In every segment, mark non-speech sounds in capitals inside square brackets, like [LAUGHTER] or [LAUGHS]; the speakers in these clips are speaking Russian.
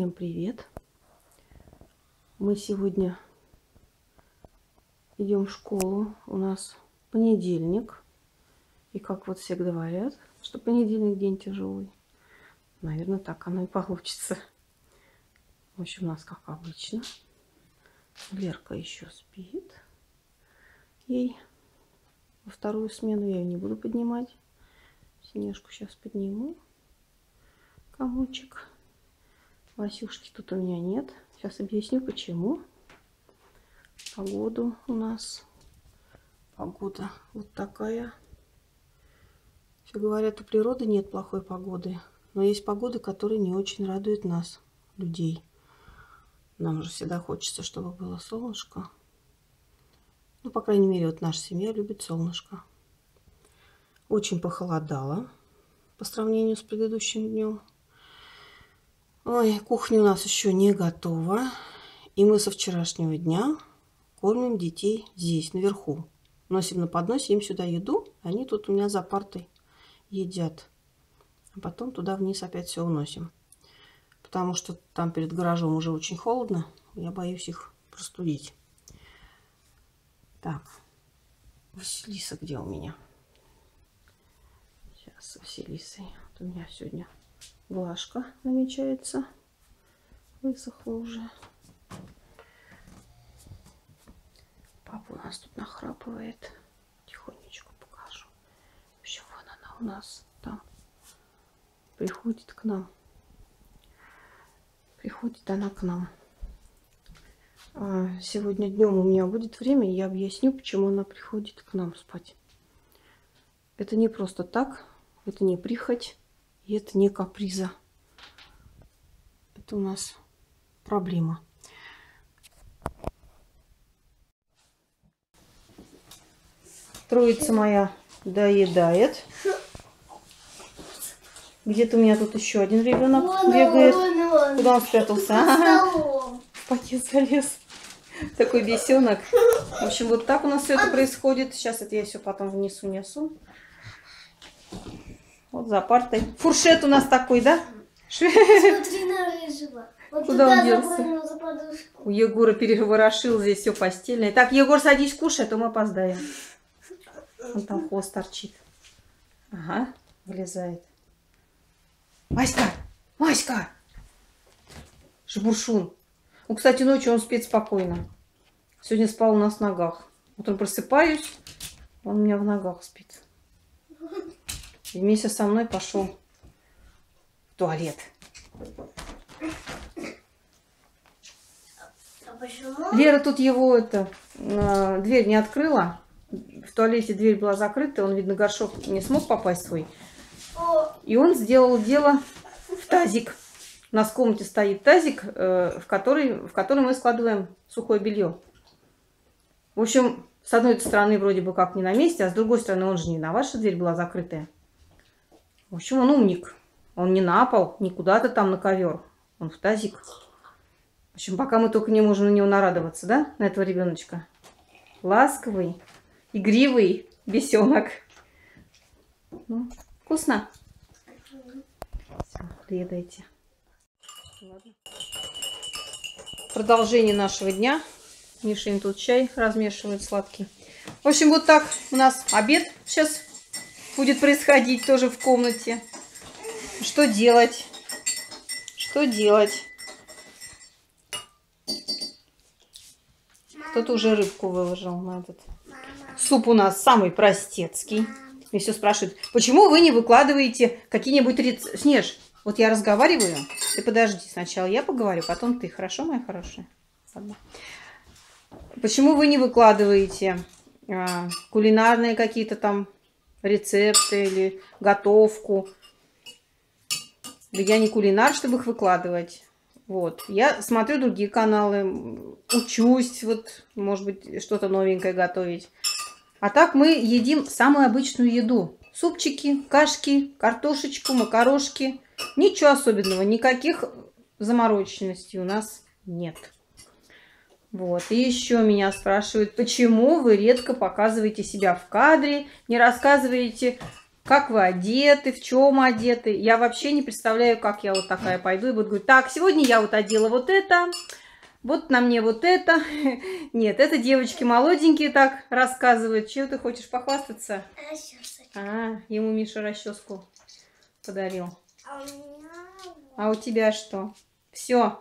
Всем привет! Мы сегодня идем в школу. У нас понедельник. И как вот все говорят, что понедельник день тяжелый. Наверное, так оно и получится. В общем, у нас как обычно. Лерка еще спит. Ей во вторую смену я ее не буду поднимать. Снежку сейчас подниму. Комочек. Васюшки тут у меня нет. Сейчас объясню, почему. Погоду у нас. Погода вот такая. Все говорят, у природы нет плохой погоды. Но есть погоды, которые не очень радуют нас, людей. Нам же всегда хочется, чтобы было солнышко. Ну, по крайней мере, вот наша семья любит солнышко. Очень похолодало по сравнению с предыдущим днем. Ой, кухня у нас еще не готова. И мы со вчерашнего дня кормим детей здесь, наверху. Носим на подносе им сюда еду. Они тут у меня за партой едят. А потом туда вниз опять все уносим. Потому что там перед гаражом уже очень холодно. Я боюсь их простудить. Так, Василиса где у меня? Сейчас с Василисой. Вот у меня сегодня Глажка намечается. Высохла уже. Папа у нас тут нахрапывает. Тихонечко покажу. В общем, вон она у нас там. Приходит к нам. Приходит она к нам. А, сегодня днем у меня будет время, я объясню, почему она приходит к нам спать. Это не просто так, это не прихоть. И это не каприза. Это у нас проблема. Троица моя доедает. Где-то у меня тут еще один ребенок вон, бегает. Вон, вон. Куда он спрятался? А В пакет залез. Такой бесенок. В общем, вот так у нас все это происходит. Сейчас это я все потом внесу, несу. Вот за партой. Фуршет у нас такой, да? Смотри на рыжего. Вот Куда он делся? У Егора переворошил здесь все постельное. Так, Егор, садись кушай, а то мы опоздаем. Он там хвост торчит. Ага, вылезает. Маська! Маська! Жбуршун. Ну, кстати, ночью он спит спокойно. Сегодня спал у нас в ногах. Утром просыпаюсь, он у меня в ногах спит. И вместе со мной пошел в туалет. А Лера тут его это э, дверь не открыла. В туалете дверь была закрыта, он, видно, горшок не смог попасть свой. И он сделал дело в тазик. У нас в комнате стоит тазик, э, в, который, в который мы складываем сухое белье. В общем, с одной стороны вроде бы как не на месте, а с другой стороны он же не на ваша дверь была закрытая. В общем, он умник. Он не на пол, не куда-то там на ковер. Он в тазик. В общем, пока мы только не можем на него нарадоваться, да, на этого ребеночка. Ласковый, игривый бесенок. Ну, вкусно? Все, доедайте. Ладно. Продолжение нашего дня. Мишень тут чай размешивает сладкий. В общем, вот так у нас обед сейчас будет происходить тоже в комнате. Что делать? Что делать? Кто-то уже рыбку выложил на этот. Суп у нас самый простецкий. Мне все спрашивают, почему вы не выкладываете какие-нибудь рецепты? Снеж, вот я разговариваю. Ты подожди, сначала я поговорю, потом ты. Хорошо, моя хорошая? Ладно. Почему вы не выкладываете а, кулинарные какие-то там рецепты или готовку. Да я не кулинар, чтобы их выкладывать. Вот. Я смотрю другие каналы, учусь, вот, может быть, что-то новенькое готовить. А так мы едим самую обычную еду. Супчики, кашки, картошечку, макарошки. Ничего особенного, никаких замороченностей у нас нет. Вот. И еще меня спрашивают, почему вы редко показываете себя в кадре, не рассказываете, как вы одеты, в чем одеты. Я вообще не представляю, как я вот такая пойду и буду говорить, так, сегодня я вот одела вот это, вот на мне вот это. [LAUGHS] Нет, это девочки молоденькие так рассказывают. Чего ты хочешь похвастаться? А, ему Миша расческу подарил. А у. А у тебя что? Все.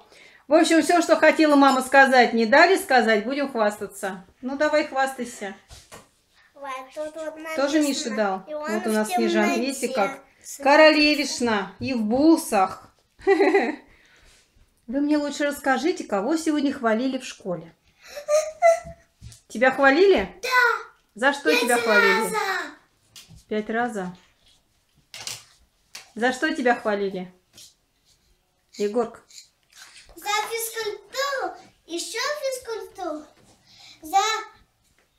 В общем, все, что хотела мама сказать, не дали сказать, будем хвастаться. Ну, давай хвастайся. Вот, тут вот Тоже Миша дал. «Иоанн Вот у нас Снежан, темноте». видите как? Королевишна и в бусах. [LAUGHS] Вы мне лучше расскажите, кого сегодня хвалили в школе? Тебя хвалили? Да. За что тебя хвалили? Раза. Пять раза. За что тебя хвалили? Егорка. За физкультуру, еще физкультуру, за...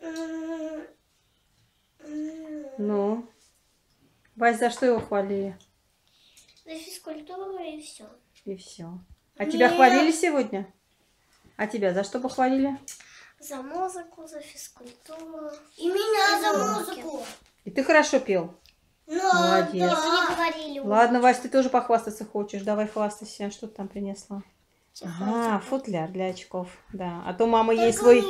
м, м, Ну. Вась, за что его хвалили? За физкультуру и все. И все. А тебя Нет. хвалили сегодня? А тебя за что похвалили? За музыку, за физкультуру. И меня за музыку. И ты хорошо пел. Но, Молодец. не говорили. Ладно, Вась, ты тоже похвастаться хочешь. Давай хвастайся. Что ты там принесла? Ага, футляр для очков. Да. А то мама ей свой,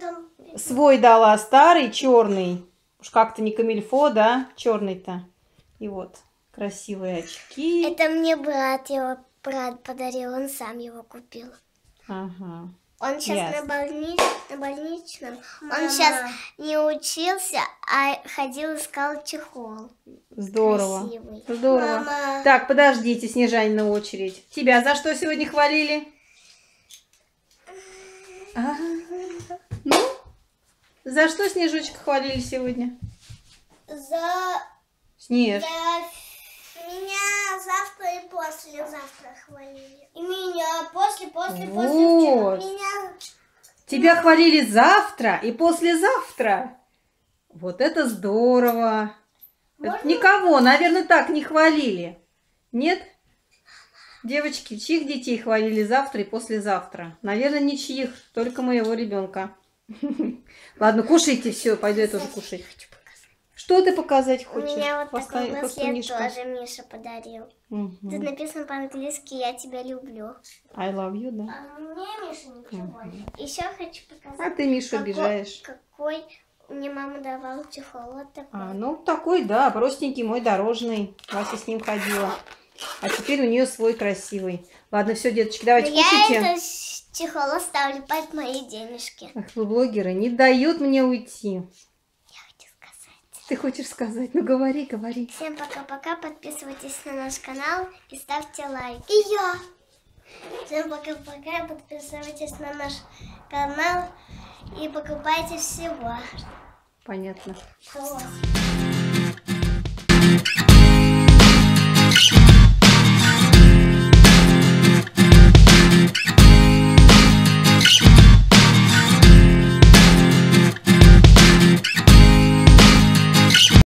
там... свой дала, старый, черный. Уж как-то не камильфо, да? Черный-то. И вот, красивые очки. Это мне брат его брат подарил, он сам его купил. Ага. Он сейчас Ясно. на, больни... на больничном. Он сейчас не учился, а ходил искал чехол. Здорово. Красивый. Здорово. Мама. Так, подождите, Снежанина очередь. Тебя за что сегодня хвалили? А, Ну, за что Снежочка хвалили сегодня? За... Снеж. Меня завтра и послезавтра хвалили. И меня после, после, Вот. вчера. Меня... Тебя хвалили завтра и послезавтра. Вот это здорово. Это никого, наверное, так не хвалили. Нет? Девочки, чьих детей хвалили завтра и послезавтра? Наверное, ничьих, только моего ребенка. [LAUGHS] Ладно, кушайте все, пойду я тоже кушать. Что ты показать У хочешь? меня вот Хвоста- такой браслет тоже Миша подарил. Мгм. Тут написано по-английски «Я тебя люблю». I love you, да? А мне Миша ничего Еще хочу показать. А ты Мишу какой- обижаешь. Какой мне мама давала чехол вот такой. А, ну такой, да, простенький мой дорожный. Вася с ним ходила. А теперь у нее свой красивый. Ладно, все, деточки, давайте Но я кушайте. этот с- чехол оставлю под мои денежки. Ах, вы блогеры, не дают мне уйти. Ты хочешь сказать? Ну говори, говори. Всем пока-пока. Подписывайтесь на наш канал и ставьте лайк. И я. Всем пока-пока. Подписывайтесь на наш канал и покупайте всего. Понятно. Класс.